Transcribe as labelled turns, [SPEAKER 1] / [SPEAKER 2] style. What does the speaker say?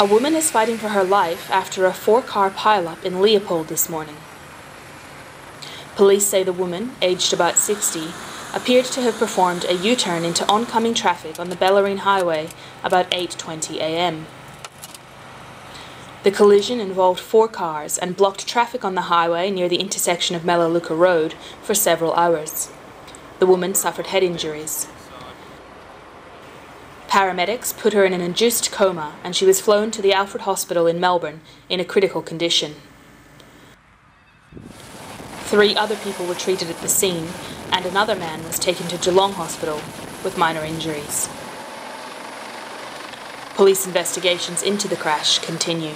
[SPEAKER 1] A woman is fighting for her life after a four car pileup in Leopold this morning. Police say the woman, aged about 60, appeared to have performed a U-turn into oncoming traffic on the Bellarine Highway about 8:20 a.m. The collision involved four cars and blocked traffic on the highway near the intersection of Melaleuca Road for several hours. The woman suffered head injuries. Paramedics put her in an induced coma and she was flown to the Alfred Hospital in Melbourne in a critical condition. Three other people were treated at the scene, and another man was taken to Geelong Hospital with minor injuries. Police investigations into the crash continue.